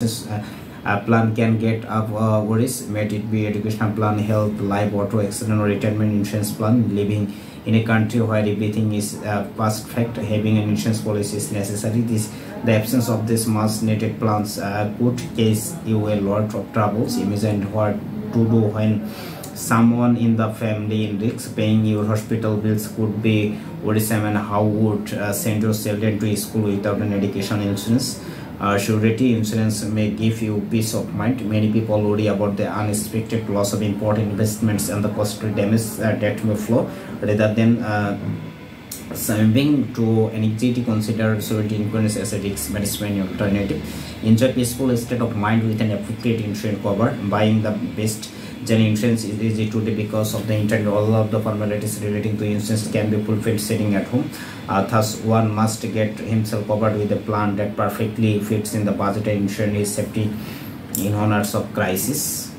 uh, a plan can get up uh, worries may it be educational plan health life auto accident or retirement insurance plan living in a country where everything is uh, past fact having an insurance policy is necessary. This the absence of this much needed plans uh, could cause you a lot of troubles. Imagine what to do when someone in the family in risk paying your hospital bills could be worrisome and how would uh, send your children to school without an education insurance uh, surety insurance may give you peace of mind? Many people worry about the unexpected loss of important investments and the costly damage uh, that may flow. Rather than uh, Sumbing to anxiety, consider surety insurance as a risk management alternative. Enjoy peaceful state of mind with an appropriate insurance cover. Buying the best Gen insurance is easy today because of the internet. All of the formalities relating to insurance can be fulfilled sitting at home. Uh, thus, one must get himself covered with a plan that perfectly fits in the budget and ensure his safety in honors of crisis.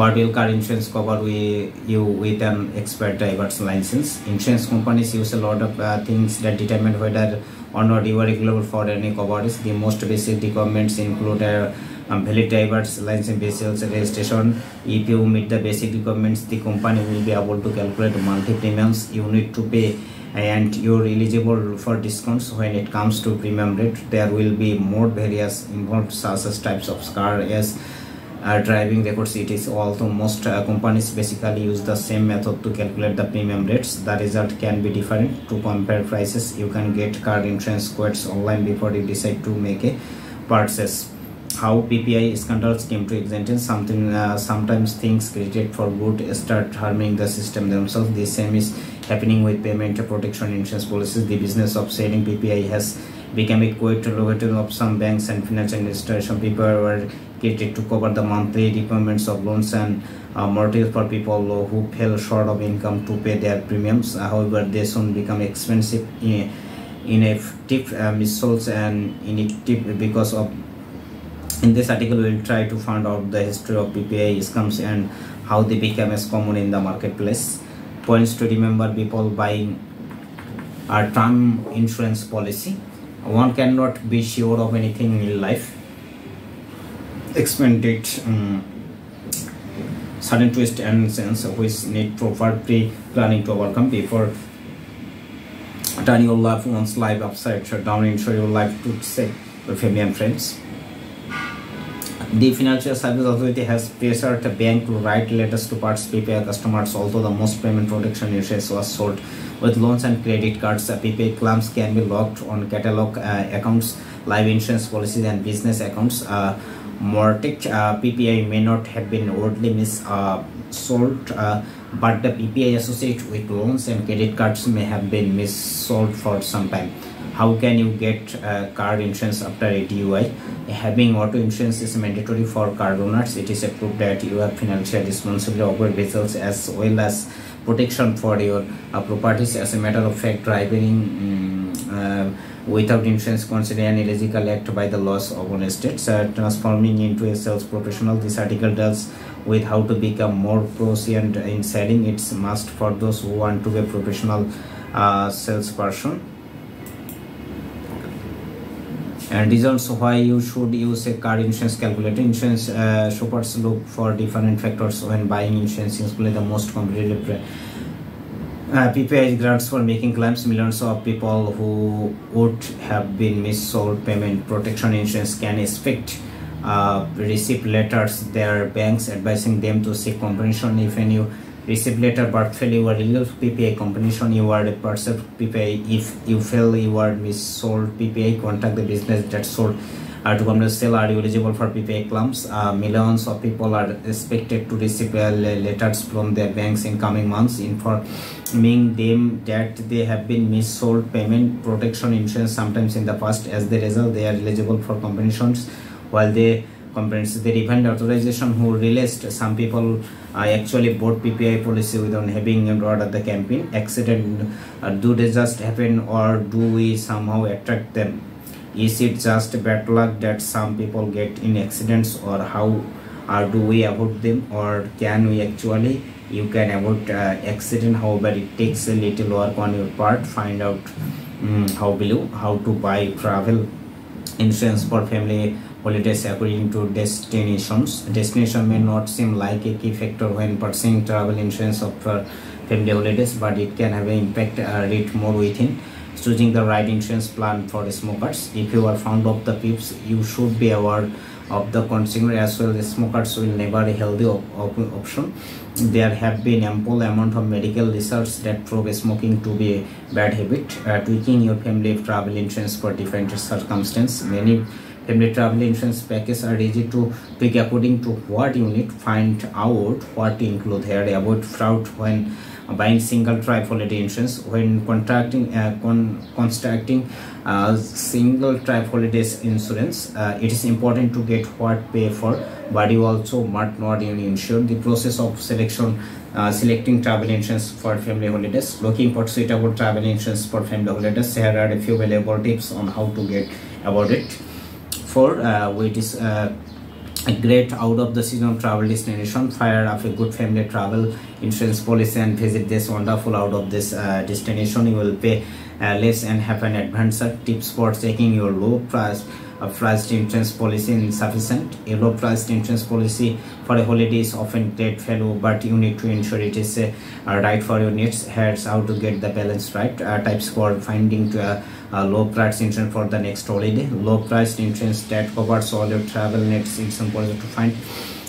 Will car insurance cover we, you with an expert driver's license? Insurance companies use a lot of uh, things that determine whether or not you are eligible for any coverage. The most basic requirements include a um, valid driver's license vehicles registration. If you meet the basic requirements, the company will be able to calculate monthly premiums you need to pay and you're eligible for discounts when it comes to premium rate. There will be more various involved such as types of car as uh, driving records it is also most uh, companies basically use the same method to calculate the premium rates. The result can be different to compare prices. You can get car insurance quotes online before you decide to make a purchase. How PPI scandals came to existence? Something uh, sometimes things created for good start harming the system themselves. The same is happening with payment protection insurance policies. The business of selling PPI has become a quite lucrative of some banks and financial institutions people were created to cover the monthly requirements of loans and uh, mortgages for people who fell short of income to pay their premiums. Uh, however, they soon become expensive, in, ineffective, uh, missiles and ineffective because of. In this article, we will try to find out the history of PPI scams and how they became as common in the marketplace. Points to remember: people buying a term insurance policy. One cannot be sure of anything in life expanded um, sudden twist and sense which need proper pre-planning to overcome before turning your loved one's life upside down ensure your life to save your family and friends the Financial Service Authority has pressured the bank to write letters to participate customers, although the most payment protection insurance was sold with loans and credit cards. PPA claims can be locked on catalog uh, accounts, life insurance policies, and business accounts. Uh, mortgage uh, PPI may not have been widely missold, uh, but the PPI associated with loans and credit cards may have been mis-sold for some time. How can you get uh, car insurance after a DUI? Having auto insurance is mandatory for car owners. It is a proof that you have financial responsibility over vehicles as well as protection for your uh, properties. As a matter of fact, driving um, without insurance considered an illegal act by the laws of one state. Transforming into a sales professional, this article deals with how to become more proficient in selling. It's must for those who want to be a professional uh, salesperson. And is also why you should use a car insurance calculator. Insurance uh, shoppers look for different factors when buying insurance, including the most competitive uh, PPI grants for making claims. Millions of people who would have been missold payment protection insurance can expect uh, receive letters. Their banks advising them to seek compensation. If any receive letter but fail you are illegal PPI compensation you are a PPI if you fail you are missold PPI contact the business. That sold uh, to come are eligible for PPI claims. Uh, millions of people are expected to receive uh, letters from their banks in coming months informing them that they have been missold payment protection insurance sometimes in the past. As the result, they are eligible for compensations while they compensate the refund authorization who released some people uh, actually bought PPI policy without having at the campaign. Accident uh, do they just happen or do we somehow attract them? Is it just bad luck that some people get in accidents or how or do we avoid them or can we actually you can avoid uh, accident however it takes a little work on your part find out um, how below how to buy travel insurance for family holidays according to destinations? Destination may not seem like a key factor when purchasing travel insurance of uh, family holidays but it can have an impact uh, read more within choosing the right insurance plan for smokers. If you are fond of the pips you should be aware of the consumer as well. As smokers will never a healthy op op option. There have been ample amount of medical research that prove smoking to be a bad habit. Uh, tweaking your family travel insurance for different circumstances many family travel insurance packages are easy to pick according to what you need. Find out what to include here avoid fraud when buying single holiday insurance when contracting uh, con constructing uh, single holidays insurance uh, it is important to get what pay for but you also might not insure. The process of selection uh, selecting travel insurance for family holidays looking for suitable travel insurance for family holidays. Here are a few valuable tips on how to get about it. For uh, which is uh, a great out of the season travel destination. Fire up a good family travel insurance policy and visit this wonderful out of this uh, destination. You will pay less and have an adventure tips for taking your low price a priced insurance policy insufficient a low priced insurance policy for a holiday is often great value but you need to ensure it is uh, right for your needs. Here's how to get the balance right. Uh, types for finding to, uh, uh, low price insurance for the next holiday. Low price insurance that covers all your travel needs. It's important to find.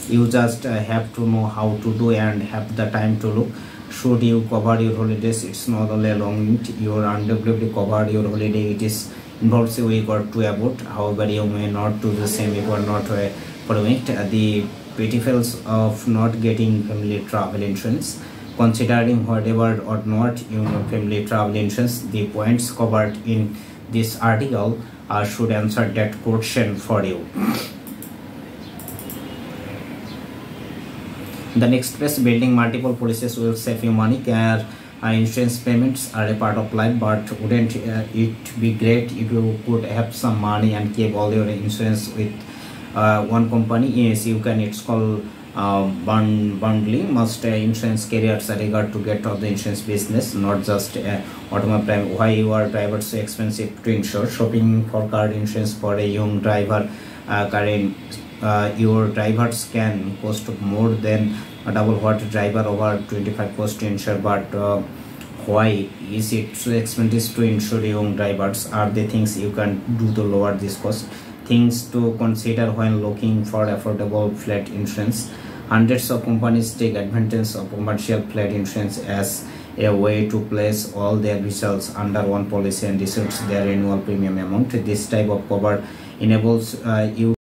You just uh, have to know how to do and have the time to look should you cover your holidays. It's not only a long need you are undoubtedly cover your holiday. It is involves a week or two about. However you may not do the same if you are not uh, following uh, the pitfalls of not getting family travel insurance. Considering whatever or not you know family travel insurance the points covered in this article uh, should answer that question for you the next best building multiple policies will save you money care uh, insurance payments are a part of life but wouldn't uh, it be great if you could have some money and keep all your insurance with uh, one company? Yes you can. It's called uh, bundling most uh, insurance carriers are regard to get of the insurance business not just uh, automobile why you are driver so expensive to insure. Shopping for car insurance for a young driver uh, current uh, your drivers can cost more than a double what driver over 25 cost to insure but uh, why is it so expensive to insure young drivers? Are the things you can do to lower this cost? Things to consider when looking for affordable flat insurance. Hundreds of companies take advantage of commercial flat insurance as a way to place all their vehicles under one policy and reduce their annual premium amount. This type of cover enables uh, you